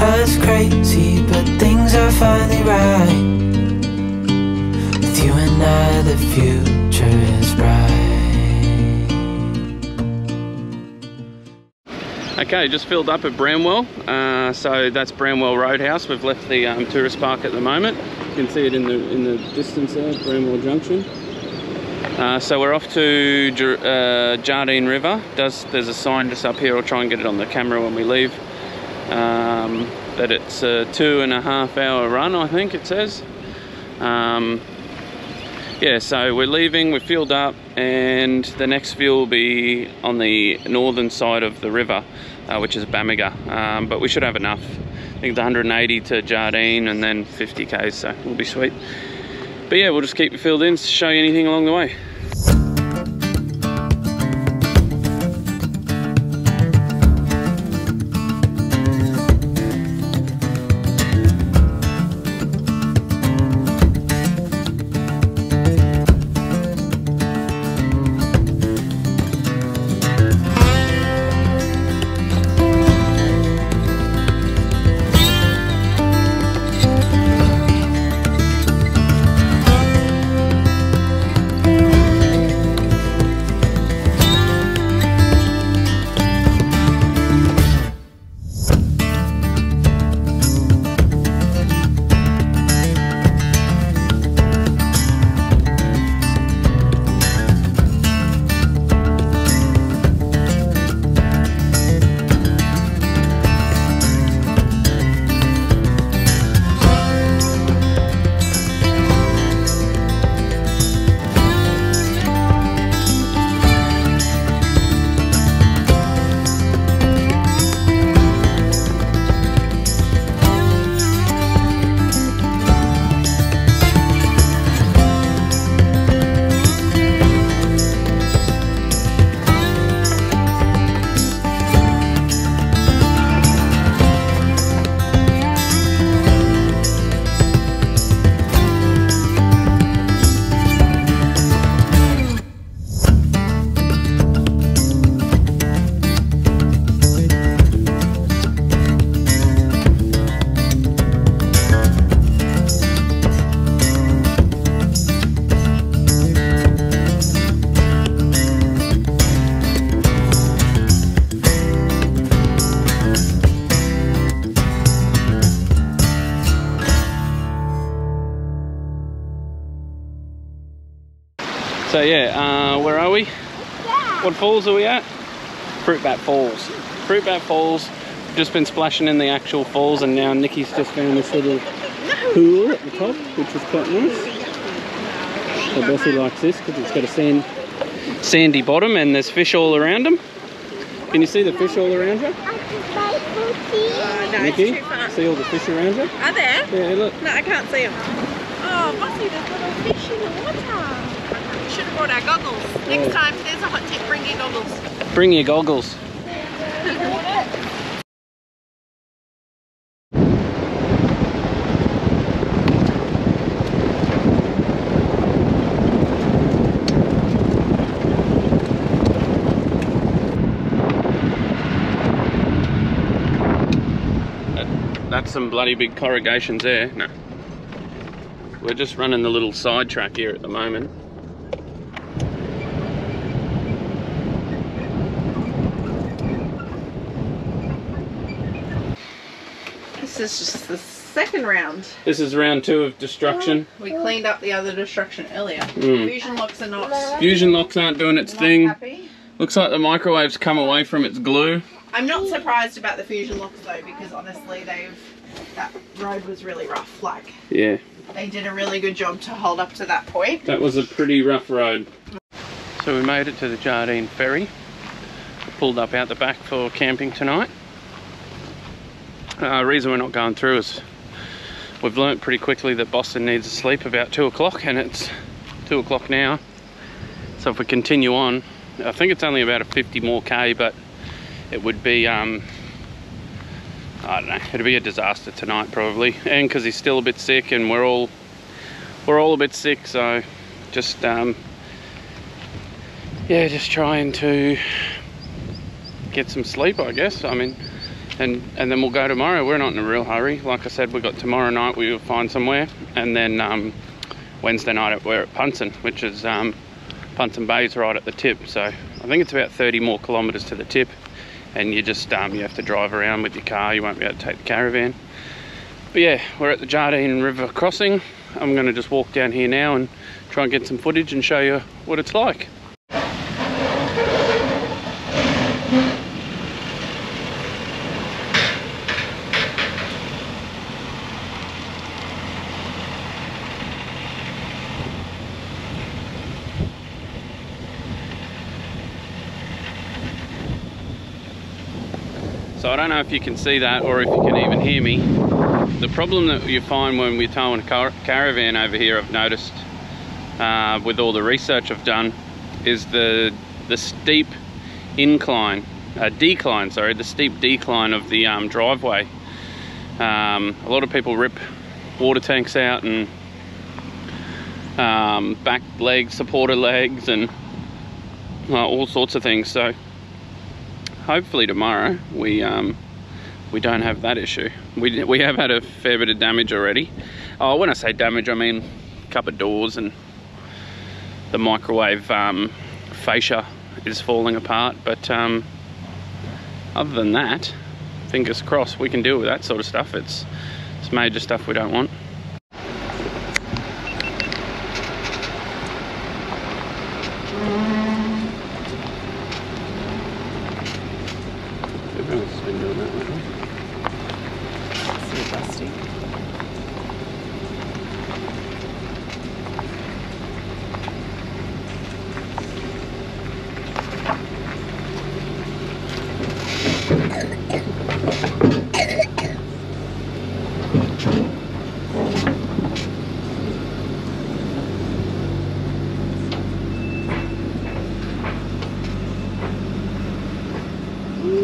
us crazy, but things are finally right. With you and I, the future is bright. Okay, just filled up at Bramwell. Uh, so that's Bramwell Roadhouse. We've left the um, tourist park at the moment. You can see it in the in the distance there, Bramwell Junction. Uh, so we're off to uh, Jardine River. Does there's a sign just up here? I'll try and get it on the camera when we leave. Um, that it's a two and a half hour run, I think it says. Um, yeah, so we're leaving, we're filled up, and the next fuel will be on the northern side of the river, uh, which is Bamaga. Um, but we should have enough. I think it's 180 to Jardine and then 50k so we'll be sweet. But yeah, we'll just keep you filled in, to show you anything along the way. Yeah, uh, where are we? What falls are we at? Fruitbat Falls. Fruitbat Falls. Just been splashing in the actual falls, and now Nikki's just found this little pool at the top, which is quite nice. So Bessie likes this because it's got a sand, sandy bottom, and there's fish all around them. Can you see the fish all around you, Oh, no, Nikki? it's too far. See all the fish around you? Are there? Yeah, look. No, I can't see them. Oh, Bossy, there's little fish in the water. We should have brought our goggles. Next oh. time, there's a hot tip, bring your goggles. Bring your goggles. That- That's some bloody big corrugations there. No. We're just running the little side track here at the moment. This is just the second round. This is round two of destruction. We cleaned up the other destruction earlier. Mm. Fusion locks are not, Fusion locks aren't doing its not thing. happy. Looks like the microwave's come away from its glue. I'm not surprised about the fusion locks though, because honestly, they've that road was really rough. Like Yeah, they did a really good job to hold up to that point. that was a pretty rough road. So we made it to the Jardine Ferry. Pulled up out the back for camping tonight. Uh, reason we're not going through is we've learnt pretty quickly that Boston needs a sleep about two o'clock and it's two o'clock now. So if we continue on, I think it's only about a 50 more K, but it would be, um, I don't know, it'd be a disaster tonight probably. And because he's still a bit sick and we're all, we're all a bit sick. So just, um, yeah, just trying to get some sleep, I guess. I mean, and and then we'll go tomorrow. We're not in a real hurry. Like I said, we got tomorrow night. We will find somewhere, and then um, Wednesday night we're at Punsand, which is um, Punsand Bay's right at the tip. So I think it's about 30 more kilometres to the tip, and you just um, you have to drive around with your car. You won't be able to take the caravan. But yeah, we're at the Jardine River crossing. I'm going to just walk down here now and try and get some footage and show you what it's like. So I don't know if you can see that or if you can even hear me. The problem that you find when we're towing a car caravan over here, I've noticed uh, with all the research I've done, is the the steep incline, uh, decline, sorry, the steep decline of the um, driveway. Um, a lot of people rip water tanks out and um, back legs, supporter legs, and uh, all sorts of things. So hopefully tomorrow we um, we don't have that issue. We, we have had a fair bit of damage already. Oh, when I say damage, I mean a couple of doors and the microwave um, fascia is falling apart. But um, other than that, fingers crossed, we can deal with that sort of stuff. It's, it's major stuff we don't want. Did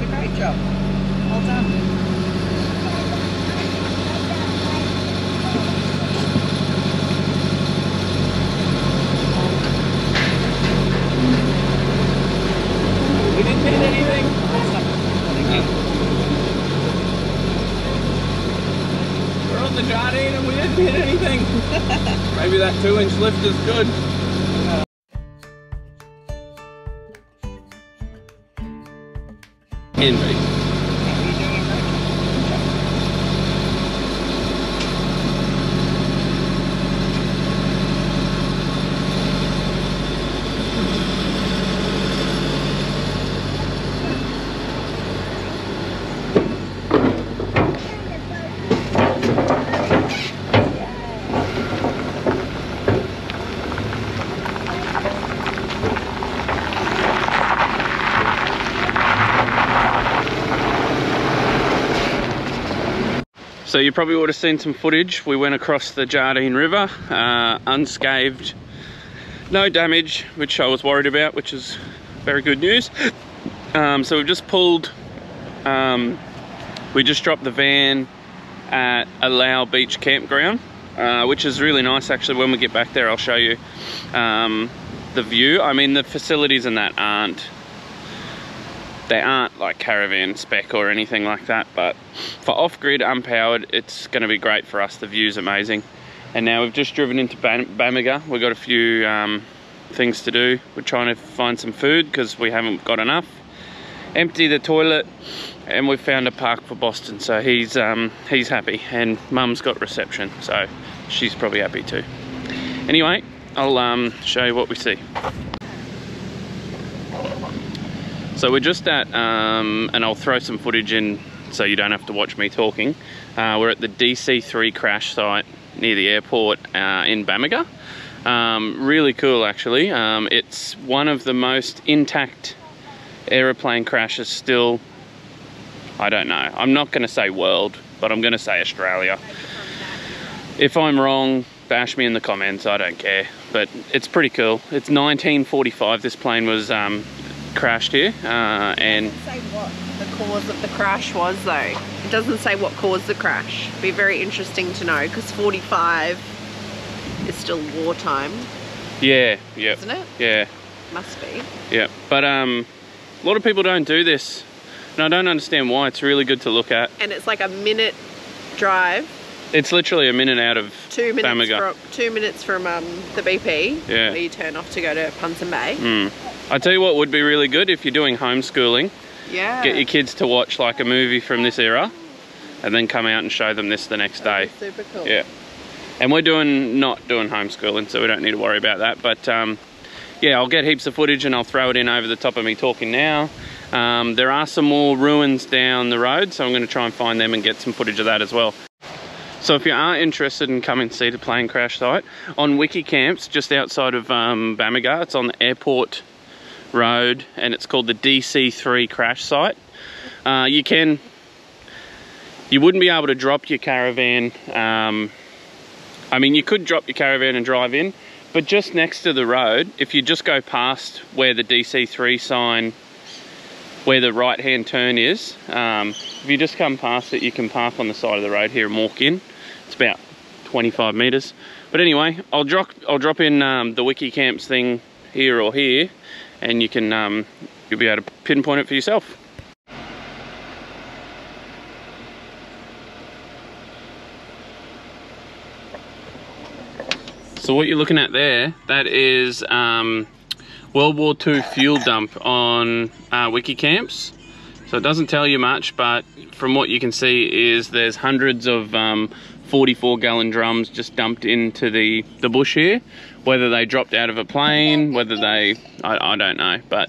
a great job. Well done. We didn't hit anything. We're on the Jardine and we didn't hit anything. Maybe that two inch lift is good. Can So you probably would have seen some footage. We went across the Jardine River, uh, unscathed, no damage, which I was worried about, which is very good news. Um, so we've just pulled, um, we just dropped the van at Alau Beach Campground, uh, which is really nice actually. When we get back there, I'll show you um, the view. I mean, the facilities and that aren't they aren't like caravan spec or anything like that but for off-grid unpowered it's going to be great for us. The view's amazing. And now we've just driven into Bam Bamaga we've got a few um, things to do. We're trying to find some food because we haven't got enough. Empty the toilet and we've found a park for Boston. So he's um, he's happy. And mum's got reception so she's probably happy too. Anyway I'll um, show you what we see So we're just at, um, and I'll throw some footage in so you don't have to watch me talking. Uh, we're at the DC3 crash site near the airport uh, in Bamaga. Um, really cool actually. Um, it's one of the most intact aeroplane crashes still, I don't know. I'm not going to say world, but I'm going to say Australia. If I'm wrong, bash me in the comments. I don't care. But it's pretty cool. It's 1945. This plane was um, crashed here, uh, and say what the cause of the crash was though. It doesn't say what caused the crash. It'd Be very interesting to know because 45 is still wartime, yeah, yeah, isn't it? yeah, Must be. yeah. But um, a lot of people don't do this, and I don't understand why. It's really good to look at. And it's like a minute drive, It's literally a minute out of two minutes Bamaga. from two minutes from um, the BP, Yeah. where you turn off to go to Punsand Bay. Mm. I tell you what would be really good if you're doing homeschooling. Yeah. Get your kids to watch like a movie from this era, and then come out and show them this the next day. Super cool. Yeah. And we're doing not doing homeschooling, so we don't need to worry about that. But um, yeah, I'll get heaps of footage and I'll throw it in over the top of me talking now. Um, there are some more ruins down the road, so I'm going to try and find them and get some footage of that as well. So if you are interested in coming to see the plane crash site, on Wiki Camps, just outside of um, Bamaga, it's on the airport road and it's called the DC3 crash site. Uh, you can, you wouldn't be able to drop your caravan. Um, I mean, you could drop your caravan and drive in, but just next to the road, if you just go past where the DC3 sign, where the right hand turn is, um, if you just come past it, you can park on the side of the road here and walk in. It's about 25 meters. But anyway, I'll drop I'll drop in um, the wiki camps thing here or here, and you can um, you'll be able to pinpoint it for yourself. So what you're looking at there, that is um, World War II fuel dump on uh, wiki camps. So it doesn't tell you much, but from what you can see is there's hundreds of um, 44 gallon drums just dumped into the, the bush here. Whether they dropped out of a plane, whether they, I, I don't know. But,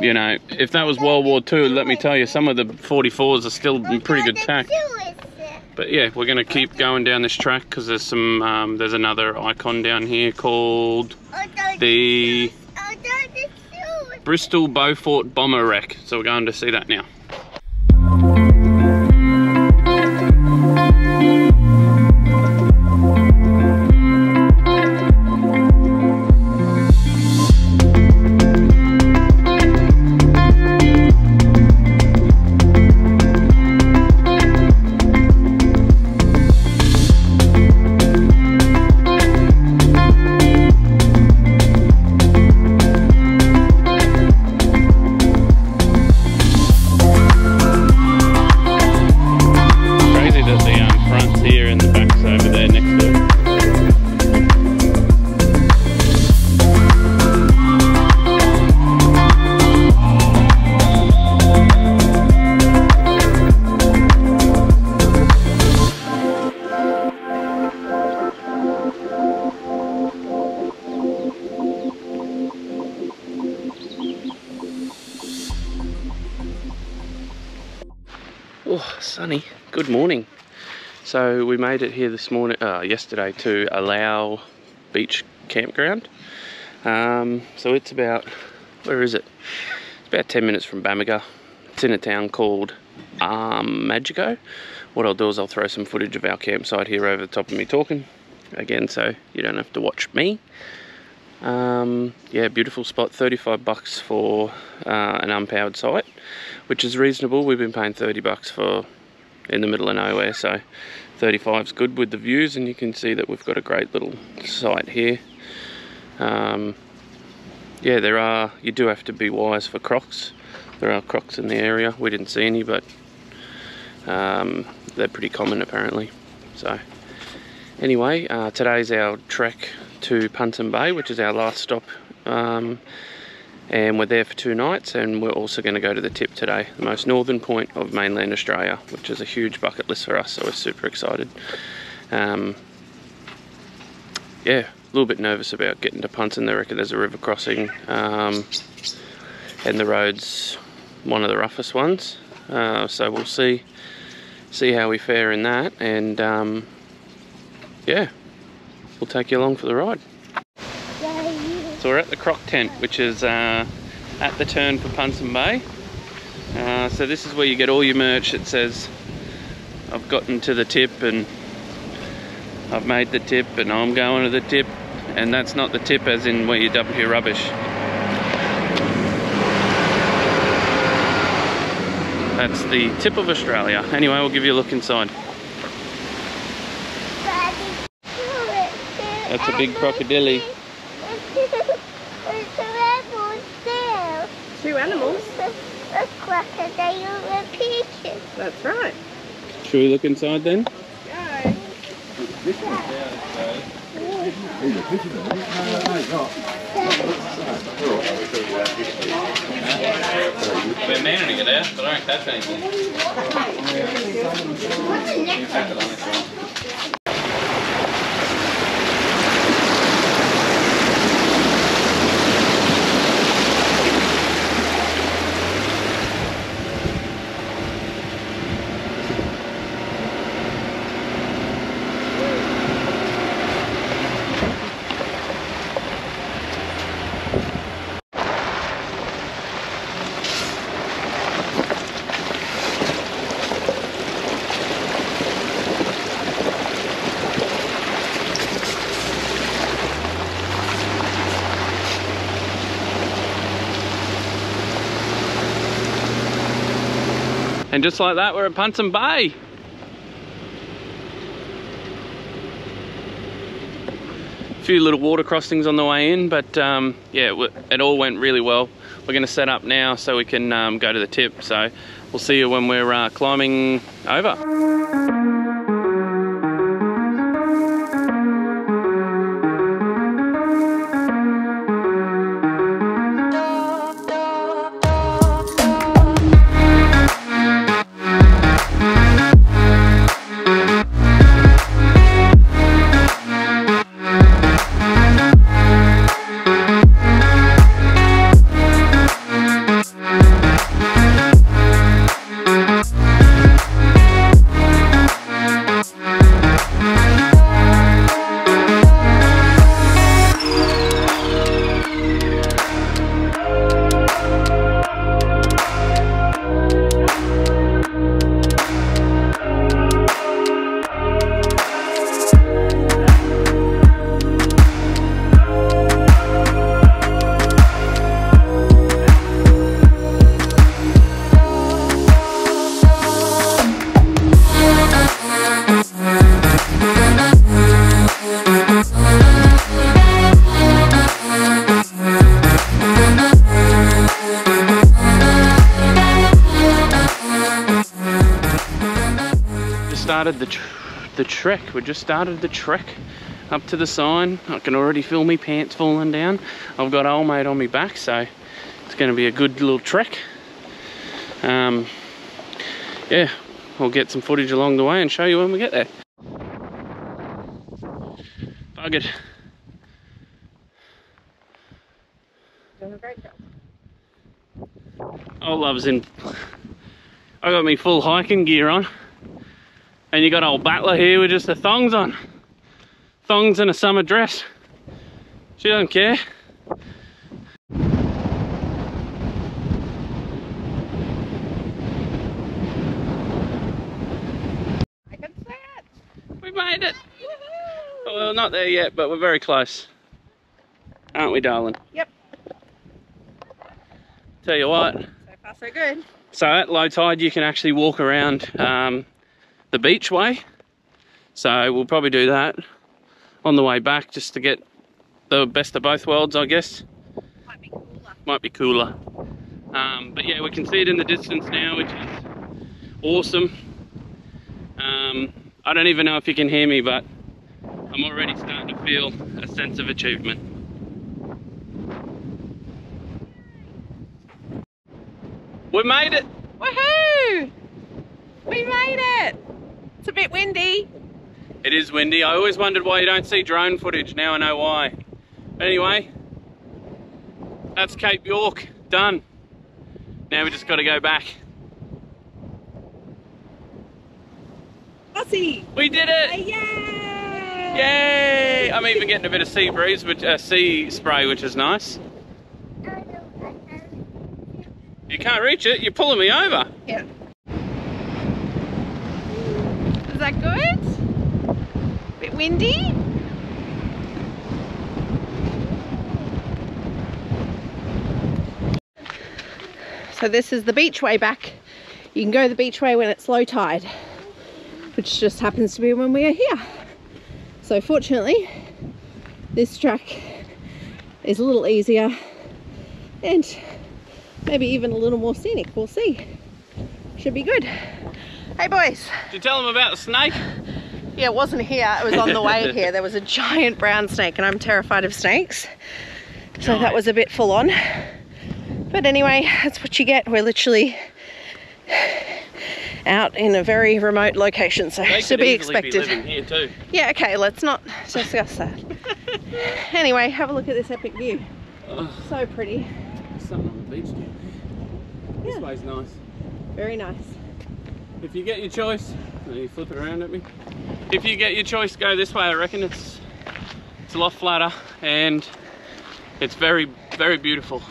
you know, if that was World War II, let me tell you, some of the 44s are still in pretty good tack. But yeah, we're gonna keep going down this track because there's some, um, there's another icon down here called the Bristol Beaufort Bomber Wreck. So we're going to see that now. So we made it here this morning, uh, yesterday to Alau Beach Campground. Um, so it's about, where is it? It's about 10 minutes from Bamaga. It's in a town called um, Magico. What I'll do is I'll throw some footage of our campsite here over the top of me talking. Again, so you don't have to watch me. Um, yeah, beautiful spot. 35 bucks for uh, an unpowered site, which is reasonable. We've been paying 30 bucks for in the middle of nowhere, so 35 is good with the views, and you can see that we've got a great little site here. Um, yeah, there are. You do have to be wise for crocs. There are crocs in the area. We didn't see any, but um, they're pretty common apparently. So anyway, uh, today's our trek to Punsand Bay, which is our last stop. Um, and we're there for two nights, and we're also going to go to the tip today, the most northern point of mainland Australia, which is a huge bucket list for us, so we're super excited. Um, yeah, a little bit nervous about getting to Punsand. They reckon there's a river crossing, um, and the road's one of the roughest ones. Uh, so we'll see see how we fare in that, and um, yeah, we'll take you along for the ride. So we're at the Croc tent, which is uh, at the turn for Punsand Bay. Uh, so this is where you get all your merch. It says I've gotten to the tip and I've made the tip and I'm going to the tip and that's not the tip as in where you dump your rubbish. That's the tip of Australia. Anyway, we'll give you a look inside. That's a big crocodile. Two animals. A crocodile and a pigeon. That's right. Should we look inside then? Go. We're managing it out, but I don't catch anything. Just like that, we're at Punsand Bay. A few little water crossings on the way in, but um, yeah, w- it all went really well. We're going to set up now so we can um, go to the tip. So we'll see you when we're uh, climbing over. Started the tr- the trek. We just started the trek up to the sign. I can already feel me pants falling down. I've got old mate on me back, so it's going to be a good little trek. Um, yeah, we'll get some footage along the way and show you when we get there. Buggered. Doing a great job. Old love's in. I got me full hiking gear on. And you got old Butler here with just the thongs on. Thongs and a summer dress. She don't care. I can see it. We made it. Well, not there yet, but we're very close. Aren't we, darling? Yep. Tell you what, So far, so good. So at low tide, you can actually walk around um, the beach way. So we'll probably do that on the way back just to get the best of both worlds, I guess. Might be cooler. Might be cooler. Um, but yeah, we can see it in the distance now, which is awesome. Um, I don't even know if you can hear me, but I'm already starting to feel a sense of achievement. We made it! Woohoo! We made it. It's a bit windy. It is windy. I always wondered why you don't see drone footage. Now I know why. But anyway, that's Cape York done. Now we just got to go back. Aussie. We did it! Yay! Yay! I'm even getting a bit of sea breeze, which uh, sea spray, which is nice. You can't reach it. You're pulling me over. Yeah. Is that good? Bit windy? So this is the beach way back. You can go the beach way when it's low tide, which just happens to be when we are here. So fortunately, this track is a little easier and maybe even a little more scenic. We'll see. Should be good. Hey boys. Did you tell them about the snake? Yeah, it wasn't here. It was on the way here. There was a giant brown snake and I'm terrified of snakes. So that was a bit full on. But anyway, that's what you get. We're literally out in a very remote location, so They to be expected. Be too. yeah, okay, let's not discuss that. anyway, have a look at this epic view. Oh, So pretty. something on the beach down. This Yeah. way's nice. Very nice. If you get your choice, you flip it around at me. If you get your choice, go this way. I reckon it's it's a lot flatter and it's very very beautiful.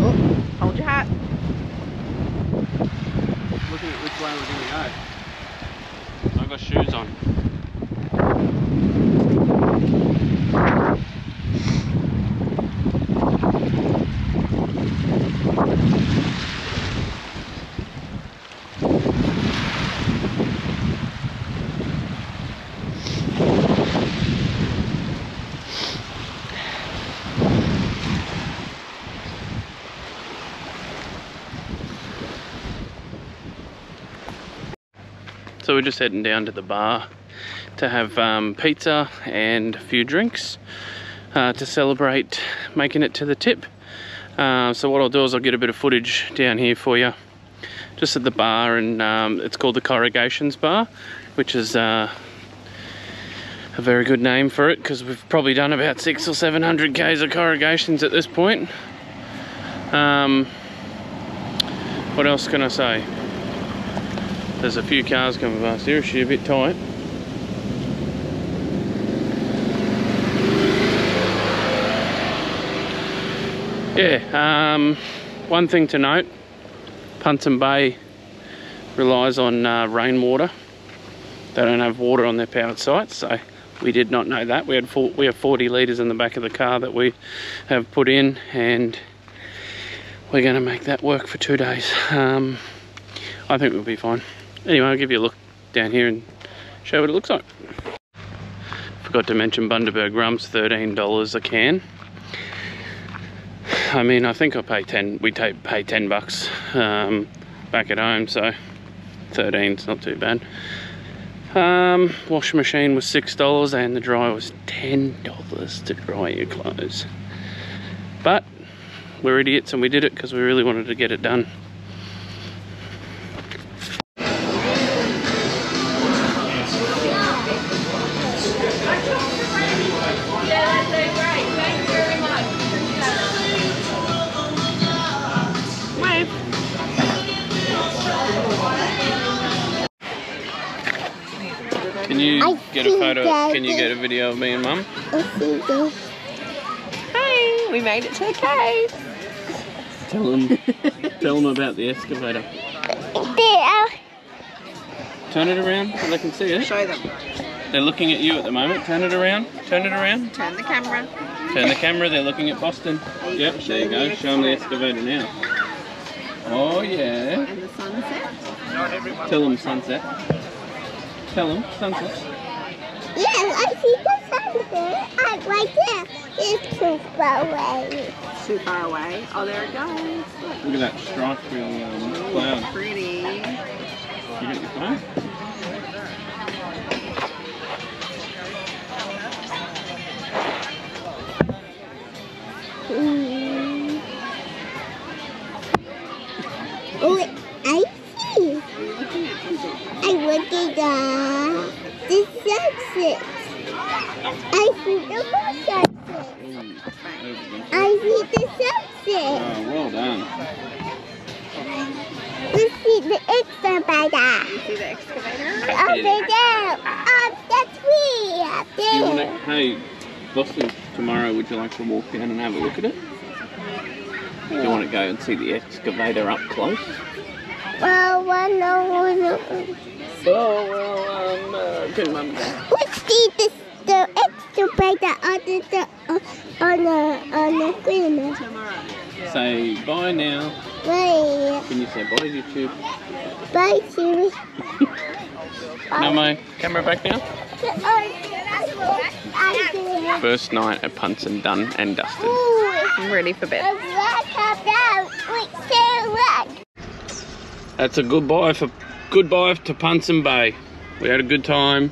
Oh, hold your hat. Looking at which way we're gonna go. I've got shoes on. So we're just heading down to the bar to have um, pizza and a few drinks uh, to celebrate making it to the tip. Uh, so what I'll do is I'll get a bit of footage down here for you, just at the bar, and um, it's called the Corrugations Bar, which is uh, a very good name for it because we've probably done about six or seven hundred k's of corrugations at this point. Um, what else can I say? There's a few cars coming past here, she's a bit tight. Yeah, um, one thing to note, Punsand Bay relies on uh, rainwater. They don't have water on their powered sites, so we did not know that. We had four, we have 40 litres in the back of the car that we have put in, and we're going to make that work for two days. Um, I think we'll be fine. Anyway, I'll give you a look down here and show what it looks like. Forgot to mention Bundaberg rum's $13 a can. I mean, I think I pay 10, we take, pay 10 bucks um, back at home, so 13's not too bad. Um, wash machine was $6 and the dryer was $10 to dry your clothes. But we're idiots and we did it because we really wanted to get it done. Can you get a video of me and mum? Hey, we made it to the cave. Tell them, tell them about the excavator. There. Turn it around so they can see it. Show them. They're looking at you at the moment. Turn it around. Turn it around. Turn the camera. Turn the camera. They're looking at Boston. Yep. There you go. Show them the excavator now. Oh yeah. And the sunset. Tell them sunset. Tell them sunset. Yes, I see the sunset. I right there. It's too far away. Too far away. Oh, there it goes. Look. Look at that stripe through um, cloud. Pretty. You got your phone? Mm. Oh, I see. I look at the, the sunset. I see the whole sunset. Ooh, I see the sunset. Oh, well done. Let's see the extra see the excavator? Up there. Up that's me. Up Do you want there. to, hey, Boston, tomorrow would you like to walk down and have a look at it? Do you want to go and see the excavator up close? Well, one no, Oh, well, um, uh, can mum? Let's see the the excavator on the the on the on the green. Say bye now. Right. Can you say bye to YouTube? Bye, Siri. No, my camera back now. Oh, First night at Punsand done and dusted. I'm ready for bed. That's a goodbye for goodbye to Punsand Bay. We had a good time,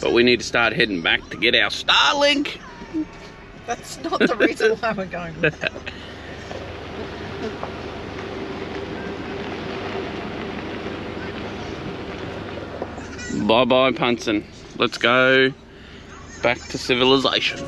but we need to start heading back to get our Starlink. That's not the reason why we're going. Bye bye, Punsand. Let's go back to civilization.